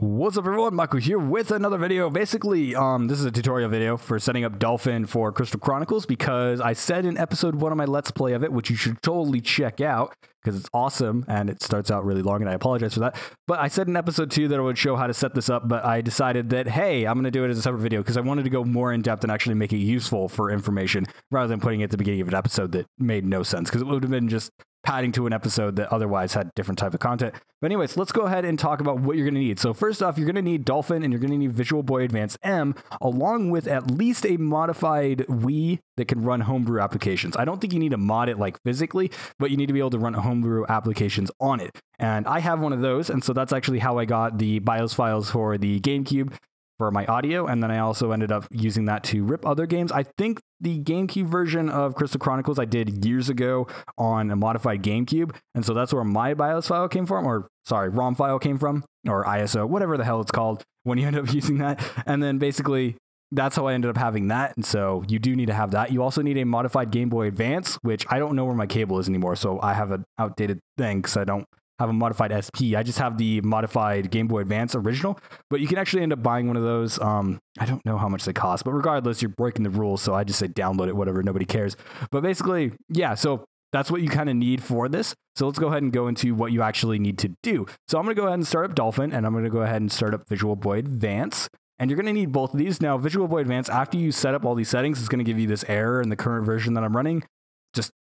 What's up everyone, Michael here with another video. Basically, um, this is a tutorial video for setting up Dolphin for Crystal Chronicles because I said in episode one of my Let's Play of it, which you should totally check out because it's awesome and it starts out really long and I apologize for that. But I said in episode two that I would show how to set this up, but I decided that, hey, I'm going to do it as a separate video because I wanted to go more in depth and actually make it useful for information rather than putting it at the beginning of an episode that made no sense because it would have been just padding to an episode that otherwise had different type of content. But anyways, let's go ahead and talk about what you're going to need. So first off, you're going to need Dolphin and you're going to need Visual Boy Advance M along with at least a modified Wii that can run homebrew applications. I don't think you need to mod it like physically, but you need to be able to run homebrew applications on it. And I have one of those, and so that's actually how I got the BIOS files for the GameCube for my audio, and then I also ended up using that to rip other games. I think the GameCube version of Crystal Chronicles I did years ago on a modified GameCube, and so that's where my BIOS file came from, or sorry, ROM file came from, or ISO, whatever the hell it's called when you end up using that. And then basically that's how I ended up having that. And so you do need to have that. You also need a modified Game Boy Advance, which I don't know where my cable is anymore. So I have an outdated thing because I don't have a modified SP. I just have the modified Game Boy Advance original, but you can actually end up buying one of those. Um, I don't know how much they cost, but regardless, you're breaking the rules. So I just say download it, whatever, nobody cares. But basically, yeah, so that's what you kind of need for this. So let's go ahead and go into what you actually need to do. So I'm going to go ahead and start up Dolphin, and I'm going to go ahead and start up Visual Boy Advance. And you're going to need both of these. Now, Visual Boy Advance, after you set up all these settings, it's going to give you this error in the current version that I'm running.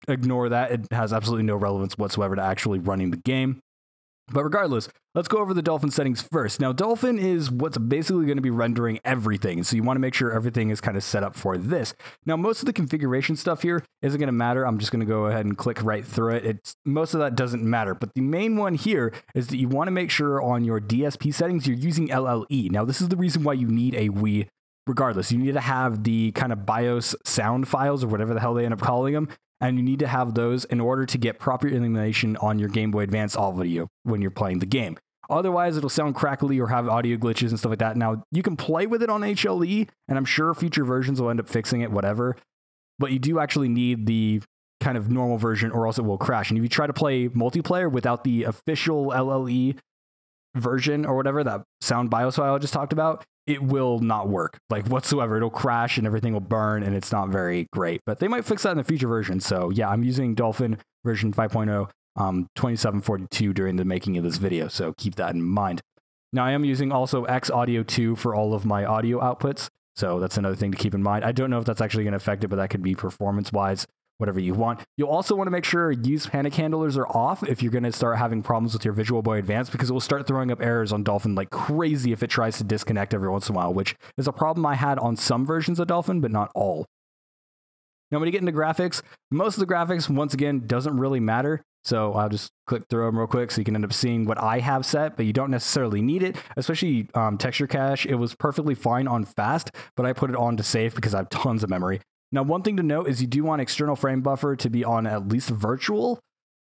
Ignore that. It has absolutely no relevance whatsoever to actually running the game. But regardless, let's go over the Dolphin settings first. Now, Dolphin is what's basically going to be rendering everything. So you want to make sure everything is kind of set up for this. Now, most of the configuration stuff here isn't going to matter. I'm just going to go ahead and click right through it. It's most of that doesn't matter. But the main one here is that you want to make sure on your DSP settings you're using LLE. Now, this is the reason why you need a Wii regardless. You need to have the kind of BIOS sound files or whatever the hell they end up calling them and you need to have those in order to get proper illumination on your Game Boy Advance audio when you're playing the game. Otherwise, it'll sound crackly or have audio glitches and stuff like that. Now, you can play with it on HLE, and I'm sure future versions will end up fixing it, whatever. But you do actually need the kind of normal version, or else it will crash. And if you try to play multiplayer without the official LLE version or whatever, that sound BIOS file I just talked about, it will not work like whatsoever. It'll crash and everything will burn and it's not very great. But they might fix that in the future version. So yeah, I'm using Dolphin version 5.0 um 2742 during the making of this video. So keep that in mind. Now I am using also X Audio 2 for all of my audio outputs. So that's another thing to keep in mind. I don't know if that's actually going to affect it, but that could be performance wise whatever you want. You'll also want to make sure use panic handlers are off if you're going to start having problems with your Visual Boy Advance because it will start throwing up errors on Dolphin like crazy if it tries to disconnect every once in a while, which is a problem I had on some versions of Dolphin, but not all. Now, when you get into graphics, most of the graphics, once again, doesn't really matter. So I'll just click through them real quick so you can end up seeing what I have set, but you don't necessarily need it, especially um, texture cache. It was perfectly fine on fast, but I put it on to safe because I have tons of memory. Now, one thing to note is you do want external frame buffer to be on at least virtual,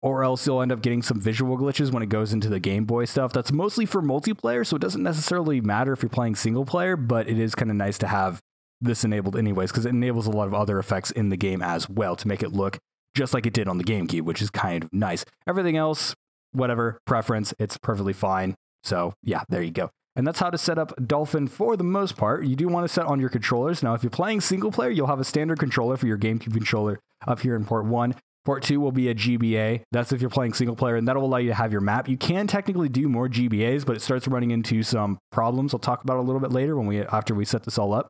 or else you'll end up getting some visual glitches when it goes into the Game Boy stuff. That's mostly for multiplayer, so it doesn't necessarily matter if you're playing single player, but it is kind of nice to have this enabled anyways, because it enables a lot of other effects in the game as well to make it look just like it did on the GameCube, which is kind of nice. Everything else, whatever, preference, it's perfectly fine. So, yeah, there you go. And that's how to set up Dolphin for the most part. You do want to set on your controllers. Now, if you're playing single player, you'll have a standard controller for your GameCube controller up here in port one. Port 2 will be a GBA. That's if you're playing single player, and that'll allow you to have your map. You can technically do more GBAs, but it starts running into some problems I'll talk about a little bit later when we after we set this all up.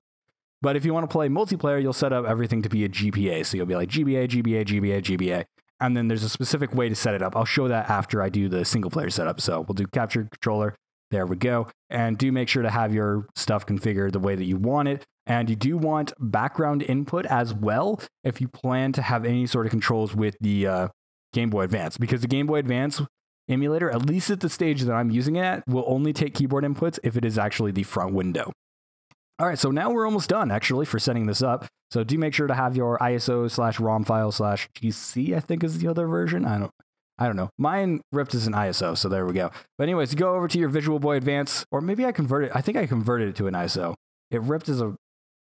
But if you want to play multiplayer, you'll set up everything to be a GBA. So you'll be like GBA, GBA, GBA, GBA. And then there's a specific way to set it up. I'll show that after I do the single player setup. So we'll do capture controller, there we go. And do make sure to have your stuff configured the way that you want it. And you do want background input as well if you plan to have any sort of controls with the uh, Game Boy Advance, because the Game Boy Advance emulator, at least at the stage that I'm using it at, will only take keyboard inputs if it is actually the front window. All right, so now we're almost done actually for setting this up. So do make sure to have your ISO slash ROM file slash GC, I think is the other version. I don't I don't know. Mine ripped as an ISO, so there we go. But anyways, go over to your Visual Boy Advance, or maybe I converted. I think I converted it to an ISO. It ripped as a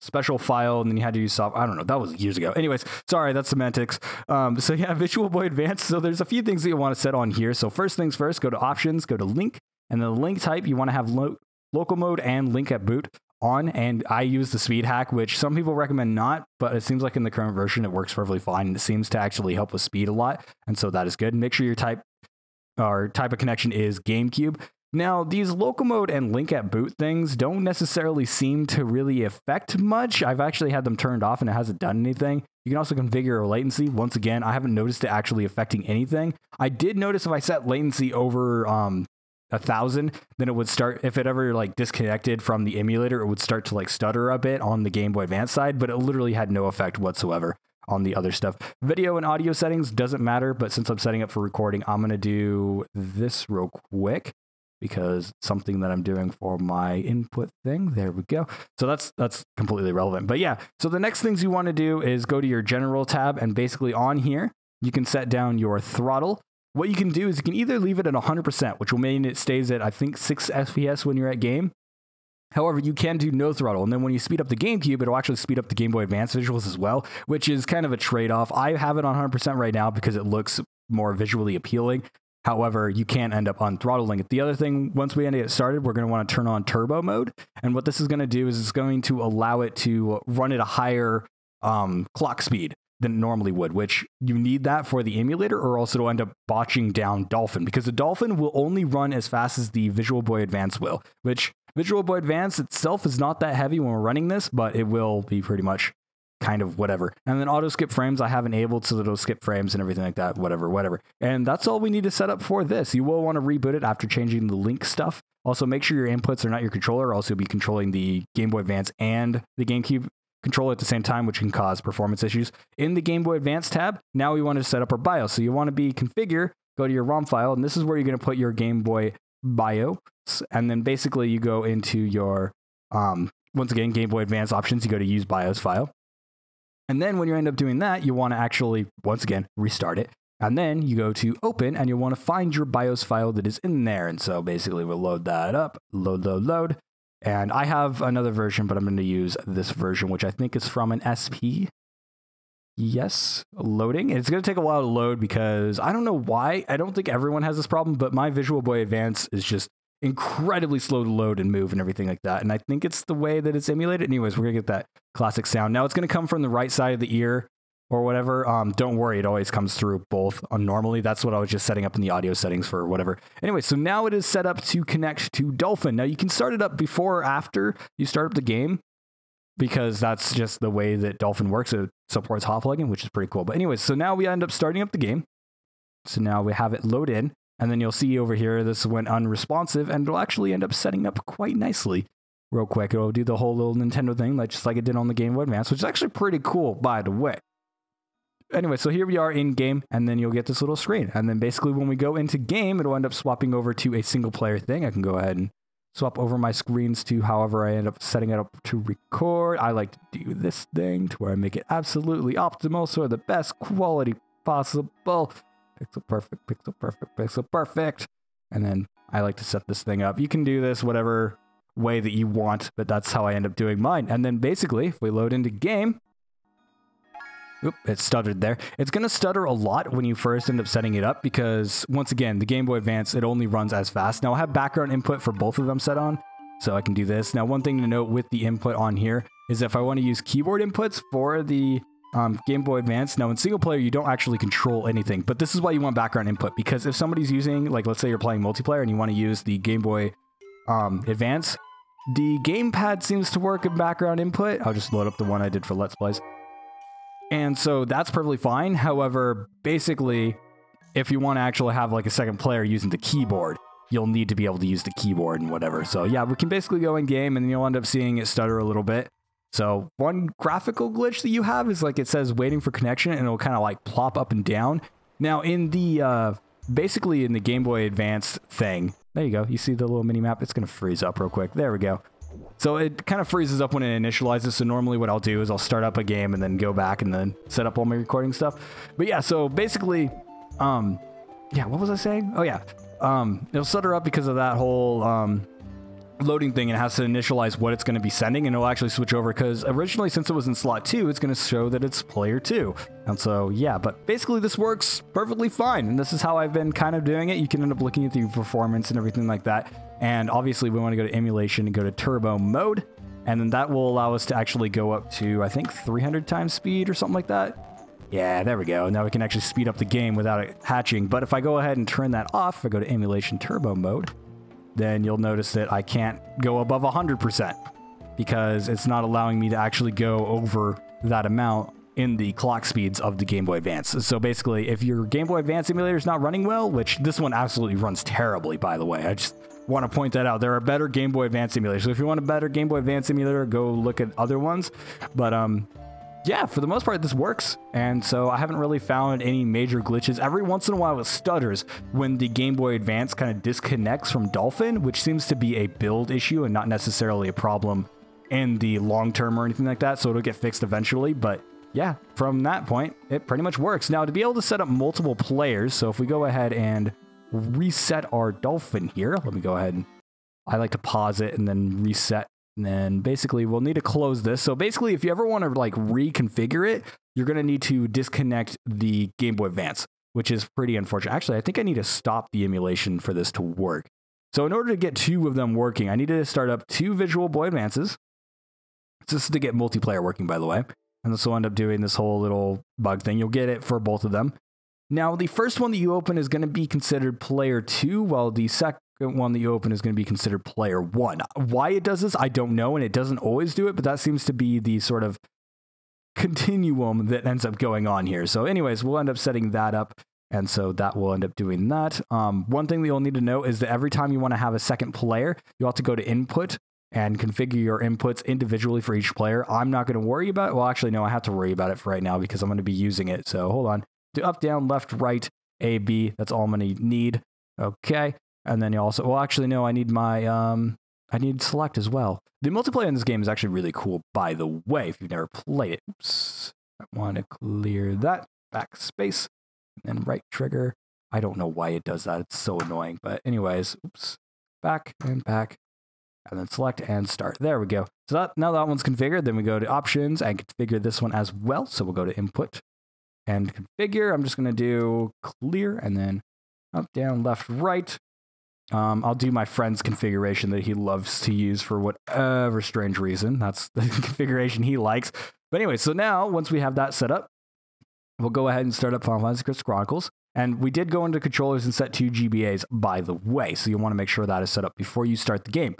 special file, and then you had to use soft. I don't know. That was years ago. Anyways, sorry, that's semantics. Um, so yeah, Visual Boy Advance. So there's a few things that you want to set on here. So first things first, go to Options, go to Link, and then the link type you want to have lo- local mode and link at boot on and I use the speed hack, which some people recommend not, but it seems like in the current version it works perfectly fine and it seems to actually help with speed a lot. And so that is good. Make sure your type or type of connection is GameCube. Now, these local mode and link at boot things don't necessarily seem to really affect much. I've actually had them turned off and it hasn't done anything. You can also configure latency. Once again, I haven't noticed it actually affecting anything. I did notice if I set latency over um, a thousand, then it would start, if it ever like disconnected from the emulator, it would start to like stutter a bit on the Game Boy Advance side, but it literally had no effect whatsoever on the other stuff. Video and audio settings doesn't matter, but since I'm setting up for recording, I'm to do this real quick because something that I'm doing for my input thing. There we go. So that's that's completely relevant. But yeah, so the next things you want to do is go to your general tab and basically on here, you can set down your throttle. What you can do is you can either leave it at 100%, which will mean it stays at I think 6 FPS when you're at game. However, you can do no throttle. And then when you speed up the GameCube, it'll actually speed up the Game Boy Advance visuals as well, which is kind of a trade off. I have it on 100% right now because it looks more visually appealing. However, you can't end up on throttling it. The other thing, once we end it started, we're going to want to turn on turbo mode. And what this is going to do is it's going to allow it to run at a higher um, clock speed than normally would, which you need that for the emulator, or else it'll end up botching down Dolphin because the Dolphin will only run as fast as the Visual Boy Advance will, which Visual Boy Advance itself is not that heavy when we're running this, but it will be pretty much kind of whatever. And then auto skip frames, I have enabled so that it'll skip frames and everything like that, whatever, whatever. And that's all we need to set up for this. You will want to reboot it after changing the link stuff. Also, make sure your inputs are not your controller, else you'll be controlling the Game Boy Advance and the GameCube controller at the same time, which can cause performance issues. In the Game Boy Advance tab, now we want to set up our BIOS. So you want to be configure, go to your ROM file, and this is where you're going to put your Game Boy BIOS. And then basically you go into your, um, once again, Game Boy Advance options, you go to use BIOS file. And then when you end up doing that, you want to actually, once again, restart it. And then you go to open and you want to find your BIOS file that is in there. And so basically we'll load that up, load, load, load. And I have another version, but I'm going to use this version, which I think is from an SP. Yes, loading. It's going to take a while to load because I don't know why. I don't think everyone has this problem, but my Visual Boy Advance is just incredibly slow to load and move and everything like that. And I think it's the way that it's emulated. Anyways, we're gonna get that classic sound. Now it's gonna come from the right side of the ear or whatever. Um, don't worry, it always comes through both. Normally, that's what I was just setting up in the audio settings for whatever. Anyway, so now it is set up to connect to Dolphin. Now you can start it up before or after you start up the game because that's just the way that Dolphin works. It supports hot plugging, which is pretty cool. But anyways, so now we end up starting up the game. So now we have it load in. And then you'll see over here, this went unresponsive and it'll actually end up setting up quite nicely real quick. It'll do the whole little Nintendo thing, like just like it did on the Game Boy Advance, which is actually pretty cool, by the way. Anyway, so here we are in game, and then you'll get this little screen. And then basically, when we go into game, it'll end up swapping over to a single player thing. I can go ahead and swap over my screens to however I end up setting it up to record. I like to do this thing to where I make it absolutely optimal, so the best quality possible pixel perfect, pixel perfect, pixel perfect. And then I like to set this thing up. You can do this whatever way that you want, but that's how I end up doing mine. And then basically, if we load into game, Oop, it stuttered there. It's going to stutter a lot when you first end up setting it up because, once again, the Game Boy Advance, it only runs as fast. Now, I have background input for both of them set on, so I can do this. Now, one thing to note with the input on here is if I want to use keyboard inputs for the um, Game Boy Advance. Now, in single player, you don't actually control anything, but this is why you want background input because if somebody's using, like, let's say you're playing multiplayer and you want to use the Game Boy um, Advance, the gamepad seems to work in background input. I'll just load up the one I did for Let's Plays. And so that's perfectly fine. However, basically, if you want to actually have like a second player using the keyboard, you'll need to be able to use the keyboard and whatever. So yeah, we can basically go in game and you'll end up seeing it stutter a little bit. So one graphical glitch that you have is like it says waiting for connection and it'll kind of like plop up and down. Now in the, uh, basically in the Game Boy Advance thing, there you go. You see the little mini map? It's going to freeze up real quick. There we go. So it kind of freezes up when it initializes. So normally what I'll do is I'll start up a game and then go back and then set up all my recording stuff. But yeah, so basically, um, yeah, what was I saying? Oh yeah, um, it'll stutter up because of that whole, um, loading thing and has to initialize what it's going to be sending and it'll actually switch over because originally since it was in slot 2 it's going to show that it's player 2 and so yeah but basically this works perfectly fine and this is how I've been kind of doing it you can end up looking at the performance and everything like that And obviously, we want to go to emulation and go to turbo mode. And then that will allow us to actually go up to, I think, 300 times speed or something like that. Yeah, there we go. Now we can actually speed up the game without it hatching. But if I go ahead and turn that off, if I go to emulation turbo mode, then you'll notice that I can't go above 100% because it's not allowing me to actually go over that amount in the clock speeds of the Game Boy Advance. So basically, if your Game Boy Advance emulator is not running well, which this one absolutely runs terribly, by the way, I just want to point that out. There are better Game Boy Advance emulators. So if you want a better Game Boy Advance emulator, go look at other ones. But um, yeah, for the most part, this works. And so I haven't really found any major glitches. Every once in a while, it stutters when the Game Boy Advance kind of disconnects from Dolphin, which seems to be a build issue and not necessarily a problem in the long term or anything like that. So it'll get fixed eventually. But yeah, from that point, it pretty much works. Now, to be able to set up multiple players, so if we go ahead and reset our Dolphin here, let me go ahead and I like to pause it and then reset. And then basically we'll need to close this. So basically, if you ever want to like reconfigure it, you're going to need to disconnect the Game Boy Advance, which is pretty unfortunate. Actually, I think I need to stop the emulation for this to work. So in order to get two of them working, I need to start up two Visual Boy Advances. This is to get multiplayer working, by the way. And this will end up doing this whole little bug thing. You'll get it for both of them. Now, the first one that you open is going to be considered player two, while the second one that you open is going to be considered player one. Why it does this, I don't know, and it doesn't always do it, but that seems to be the sort of continuum that ends up going on here. So, anyways, we'll end up setting that up. And so that will end up doing that. Um, one thing that you'll need to know is that every time you want to have a second player, you have to go to input and configure your inputs individually for each player. I'm not going to worry about it. Well, actually, no, I have to worry about it for right now because I'm going to be using it. So hold on. Do up, down, left, right, A, B. That's all I'm going to need. Okay. And then you also, well, actually, no, I need my, um, I need select as well. The multiplayer in this game is actually really cool, by the way, if you've never played it. Oops. I want to clear that. Backspace. And then right trigger. I don't know why it does that. It's so annoying. But anyways, oops. Back and back and then select and start. There we go. So that, now that one's configured, then we go to options and configure this one as well. So we'll go to input and configure. I'm just going to do clear and then up, down, left, right. Um, I'll do my friend's configuration that he loves to use for whatever strange reason. That's the configuration he likes. But anyway, so now once we have that set up, we'll go ahead and start up Final Fantasy Chronicles. And we did go into controllers and set two GBAs, by the way. So you want to make sure that is set up before you start the game.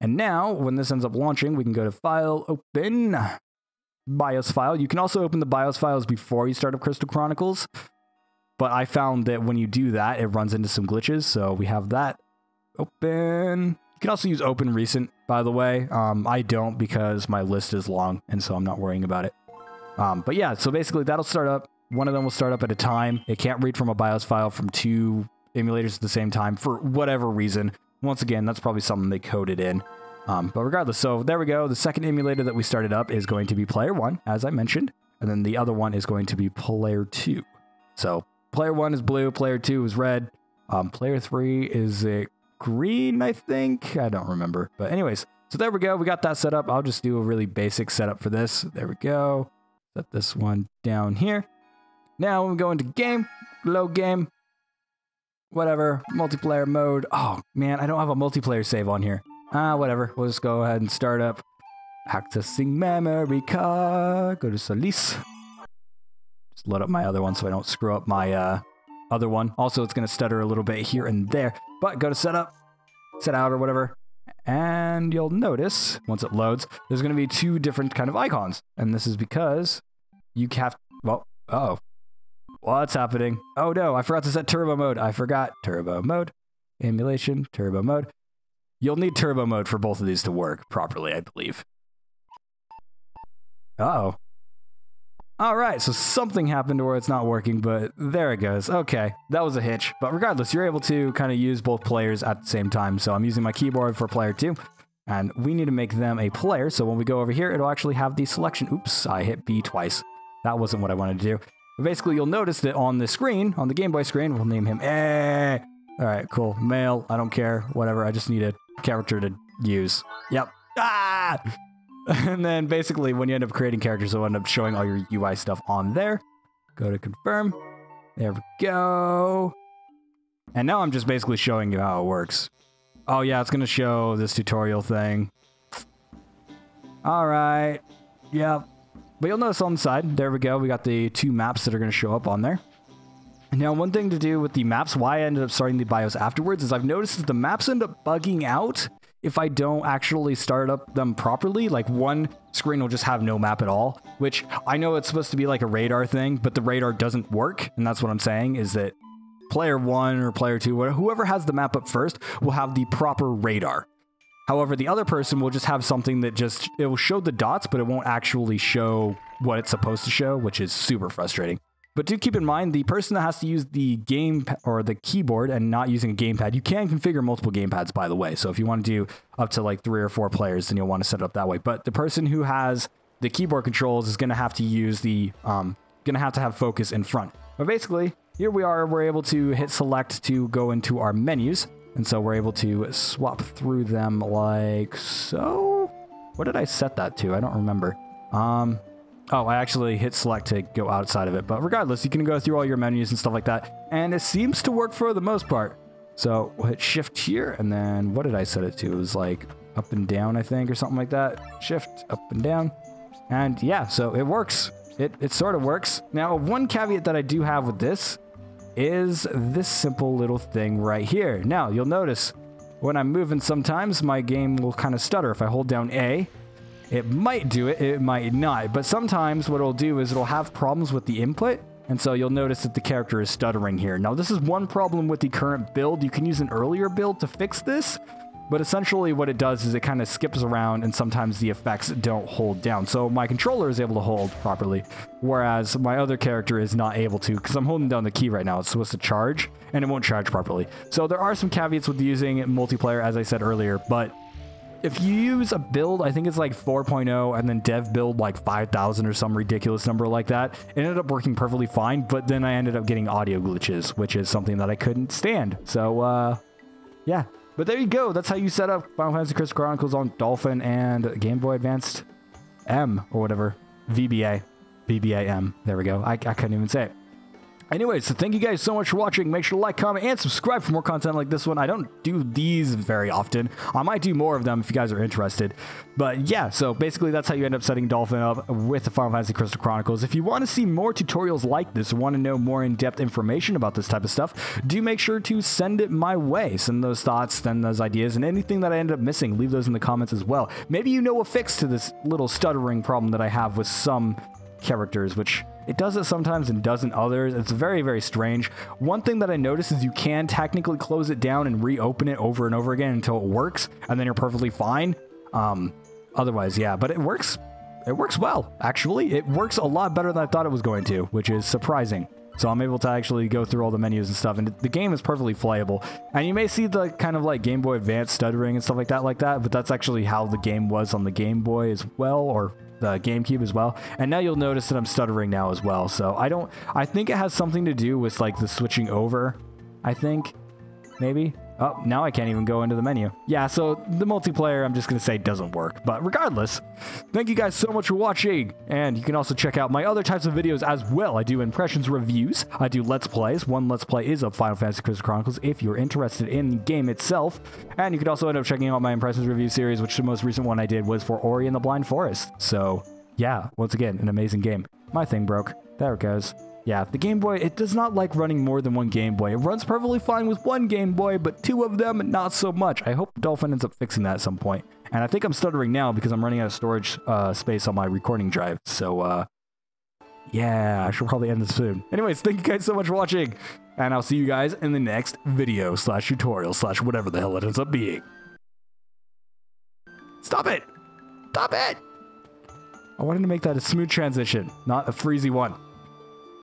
And now, when this ends up launching, we can go to File, Open, BIOS file. You can also open the BIOS files before you start up Crystal Chronicles. But I found that when you do that, it runs into some glitches. So we have that open. You can also use open recent, by the way. Um, I don't because my list is long, and so I'm not worrying about it. Um, but yeah, so basically that'll start up. One of them will start up at a time. It can't read from a BIOS file from two emulators at the same time for whatever reason. Once again, that's probably something they coded in. Um, but regardless, so there we go. The second emulator that we started up is going to be player one, as I mentioned. And then the other one is going to be player two. So player one is blue, player two is red. Um, player three is it green, I think? I don't remember. But anyways, so there we go. We got that set up. I'll just do a really basic setup for this. There we go. Set this one down here. Now when we go into game, load game, whatever, multiplayer mode. Oh, man, I don't have a multiplayer save on here. Ah, whatever. We'll just go ahead and start up. Accessing memory card. Go to Solis. Just load up my other one so I don't screw up my uh, other one. Also, it's going to stutter a little bit here and there. But go to setup, set out or whatever. And you'll notice, once it loads, there's going to be two different kind of icons. And this is because you have, well, oh, What's happening? Oh no, I forgot to set turbo mode. I forgot turbo mode, emulation, turbo mode. You'll need turbo mode for both of these to work properly, I believe. Uh oh. All right, so something happened where it's not working, but there it goes. Okay, that was a hitch. But regardless, you're able to kind of use both players at the same time. So I'm using my keyboard for player two, and we need to make them a player. So when we go over here, it'll actually have the selection. Oops, I hit B twice. That wasn't what I wanted to do. Basically, you'll notice that on the screen, on the Game Boy screen, we'll name him Eh. All right, cool. Male, I don't care. Whatever. I just need a character to use. Yep. Ah! And then basically, when you end up creating characters, it'll end up showing all your UI stuff on there. Go to confirm. There we go. And now I'm just basically showing you how it works. Oh yeah, it's gonna show this tutorial thing. All right. Yep. But you'll notice on the side, there we go. We got the two maps that are going to show up on there. Now, one thing to do with the maps, why I ended up starting the BIOS afterwards, is I've noticed that the maps end up bugging out if I don't actually start up them properly. Like one screen will just have no map at all, which I know it's supposed to be like a radar thing, but the radar doesn't work. And that's what I'm saying is that player one or player two, whoever has the map up first, will have the proper radar. However, the other person will just have something that just, it will show the dots, but it won't actually show what it's supposed to show, which is super frustrating. But do keep in mind, the person that has to use the game or the keyboard and not using a gamepad, you can configure multiple gamepads, by the way. So if you want to do up to like three or four players, then you'll want to set it up that way. But the person who has the keyboard controls is going to have to use the, um, going to have to have focus in front. But basically, here we are, we're able to hit select to go into our menus. And so we're able to swap through them like so. What did I set that to? I don't remember. Um, oh, I actually hit select to go outside of it. But regardless, you can go through all your menus and stuff like that. And it seems to work for the most part. So we'll hit shift here. And then what did I set it to? It was like up and down, I think, or something like that. Shift up and down. And yeah, so it works. It, it sort of works. Now, one caveat that I do have with this is this simple little thing right here. Now, you'll notice when I'm moving sometimes, my game will kind of stutter. If I hold down A, it might do it, it might not. But sometimes what it'll do is it'll have problems with the input, and so you'll notice that the character is stuttering here. Now, this is one problem with the current build. You can use an earlier build to fix this, but essentially what it does is it kind of skips around and sometimes the effects don't hold down. So my controller is able to hold properly, whereas my other character is not able to because I'm holding down the key right now. It's supposed to charge and it won't charge properly. So there are some caveats with using multiplayer, as I said earlier, but if you use a build, I think it's like 4.0 and then dev build like 5,000 or some ridiculous number like that, it ended up working perfectly fine, but then I ended up getting audio glitches, which is something that I couldn't stand. So, uh, yeah, but there you go. That's how you set up Final Fantasy Crystal Chronicles on Dolphin and Game Boy Advanced M or whatever. VBA. VBA M. There we go. I, I couldn't even say it. Anyway, so thank you guys so much for watching. Make sure to like, comment, and subscribe for more content like this one. I don't do these very often. I might do more of them if you guys are interested. But yeah, so basically that's how you end up setting Dolphin up with the Final Fantasy Crystal Chronicles. If you want to see more tutorials like this want to know more in-depth information about this type of stuff, do make sure to send it my way. Send those thoughts, send those ideas, and anything that I end up missing, leave those in the comments as well. Maybe you know a fix to this little stuttering problem that I have with some characters, which it does it sometimes and doesn't others. It's very, very strange. One thing that I noticed is you can technically close it down and reopen it over and over again until it works, and then you're perfectly fine. Um, otherwise, yeah, but it works. It works well, actually. It works a lot better than I thought it was going to, which is surprising. So I'm able to actually go through all the menus and stuff, and the game is perfectly playable. And you may see the kind of like Game Boy Advance stuttering and stuff like that, like that, but that's actually how the game was on the Game Boy as well, or the GameCube as well. And now you'll notice that I'm stuttering now as well. So I don't, I think it has something to do with like the switching over, I think, maybe. Oh, now I can't even go into the menu. Yeah, so the multiplayer, I'm just going to say doesn't work. But regardless, thank you guys so much for watching. And you can also check out my other types of videos as well. I do impressions reviews. I do Let's Plays. One Let's Play is of Final Fantasy Crystal Chronicles if you're interested in the game itself. And you could also end up checking out my impressions review series, which the most recent one I did was for Ori and the Blind Forest. So yeah, once again, an amazing game. My thing broke. There it goes. Yeah, the Game Boy, it does not like running more than one Game Boy. It runs perfectly fine with one Game Boy, but two of them, not so much. I hope Dolphin ends up fixing that at some point. And I think I'm stuttering now because I'm running out of storage uh, space on my recording drive. So, uh, yeah, I should probably end this soon. Anyways, thank you guys so much for watching, and I'll see you guys in the next video slash tutorial slash whatever the hell it ends up being. Stop it! Stop it! I wanted to make that a smooth transition, not a freezy one.